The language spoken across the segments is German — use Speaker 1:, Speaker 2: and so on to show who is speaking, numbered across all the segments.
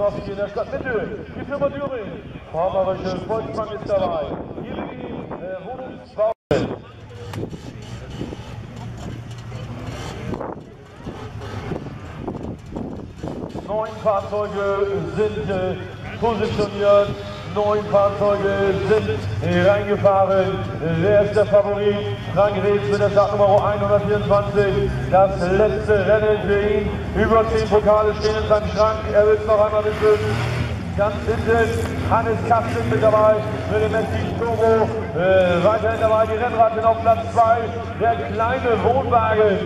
Speaker 1: Simonowski in der Stadtmitte. Die Firma Düring. Farmerische Volksbank ist dabei. Hier die äh. Neun Fahrzeuge sind äh, positioniert. Neun Fahrzeuge sind reingefahren. Wer ist der Favorit? Frank Reetz mit der Startnummer 124. Das letzte Rennen für ihn. Über zehn Pokale stehen in seinem Schrank. Er will es noch einmal mitnehmen. Ganz hinten Hannes Kasten mit dabei mit dem Messi Turbo. Äh, weiterhin dabei die Rennradin auf Platz 2. Der kleine Wohnwagen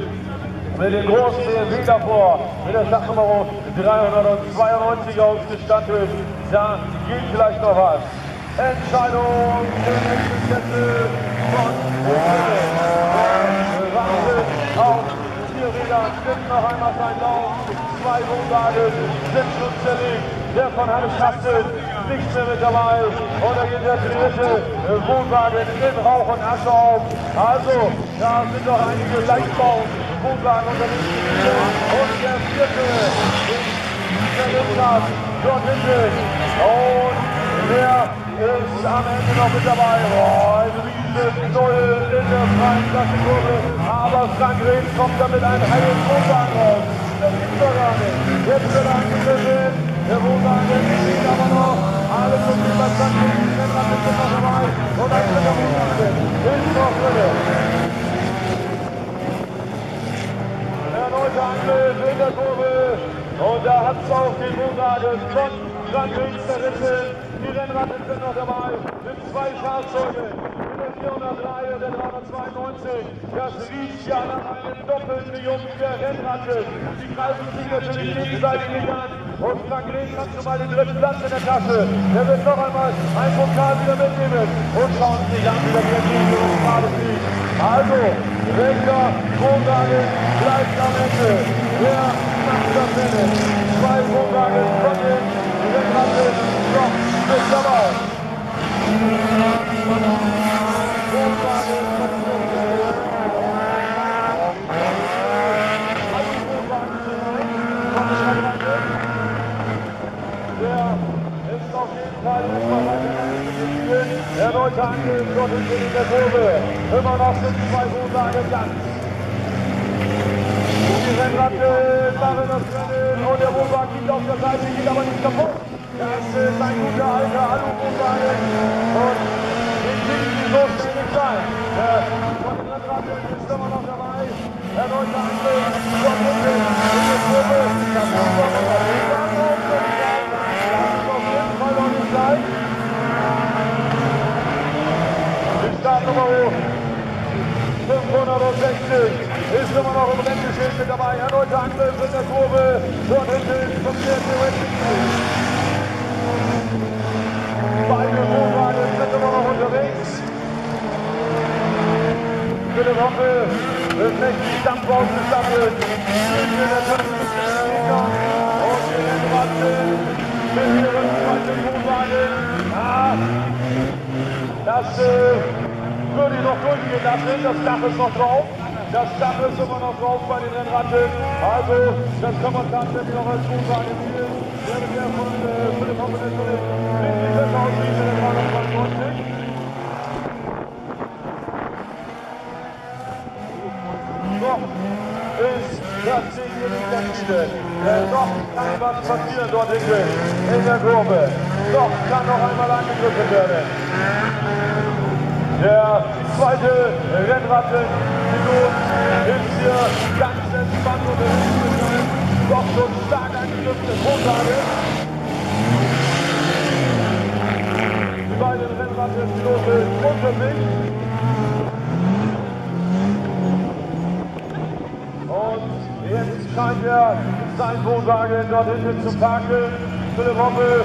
Speaker 1: mit dem großen BMW davor, mit der Startnummer 392 ausgestattet. Da geht vielleicht noch was. Entscheidung der nächsten Kette von Wahnsinn auf vier Rädern nimmt noch einmal seinen Lauf. Zwei Wohnwagen sind schon zerlegt. Der von Hannes Kassel nicht mehr mit dabei. Und da geht der dritte Wohnwagen in Rauch und Asche auf. Also, da sind noch einige Leichtbauten. Wohnwagen unterwegs und der vierte und wer ist am Ende noch mit dabei? Oh, ein riesen Null in der freien Klassenkurve, aber Frank Rehn kommt damit ein hellen Wohnwagen raus. Das gibt's doch gar nicht. Jetzt wird angegriffen, der Wohnwagen steht aber noch. Alle zum über 20 Rennrad noch dabei und ein dritter ist noch drin. erneute Angriff in der Kurve. Und da hat es auch den Wohnwagen von Frank Rings zerrissen. Die Rennratten sind noch dabei mit zwei Fahrzeugen. Mit der 403 und der 392. Das riecht ja nach einem doppelten Jungen der Rennratten. Die greifen sich natürlich gegenseitig nicht an. Und Frank Rings hat schon mal den dritten Platz in der Tasche. Er wird noch einmal ein Pokal wieder mitnehmen. Und schauen sich an, wie der Ergebnis und gerade fliegt. Also, welcher Wohnwagen bleibt am Ende? Wer Rennratten noch hinten in der Kurve. Immer noch sind zwei Wohnwagen ganz. Die Rennratte das Rennen und der Wohnwagen liegt auf der Seite, geht aber nicht kaputt. Das ist ein guter alter Alu-Wohnwagen und den kriegen sie so schnell nicht sein. Von den Rennratten ist immer noch dabei. Erneute Angriff dort hinten in der Kurve. Das muss man unterwegs auf jeden Fall noch nicht sein. Die Startnummer 560 ist immer noch im Renngeschehen mit dabei. Erneute Angriff in der Kurve. Dort hinten zum vierten. Beide Wohnwagen sind immer noch unterwegs. Philipp Hoppe ist mächtig Dampf ausgesammelt. In der Turnierung und die Rennratten mit ihrem zweiten Wohnwagen. Ja, das äh, würde ich noch durchgehen lassen. Das Dach ist noch drauf. Das Dach ist immer noch drauf bei den Rennratten. Also, das kann man tatsächlich noch als Wohnwagen spielen. Mit der von Philipp natürlich richtig besser aussieht in der 392. Noch ist das Ding nicht entschieden. Äh, noch kann was passieren dort hinten in der Kurve. Noch kann noch einmal angegriffen werden. Der zweite Rennrattenpilot ist hier ganz entspannt mit seinem doch so stark angegriffenen Wohnwagen. Die beiden Rennrattenpiloten unterwegs. Und jetzt scheint er sein Wohnwagen dort hinten zu parken. Philipp Hoppe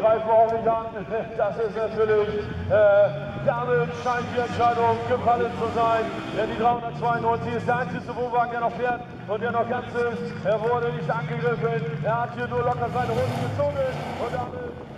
Speaker 1: greifen wir auch nicht an. Das ist natürlich, äh, damit scheint die Entscheidung gefallen zu sein. Denn die 392 ist der einzige Wohnwagen, der noch fährt und der noch ganz ist. Er wurde nicht angegriffen. Er hat hier nur locker seine Runde gezogen. Und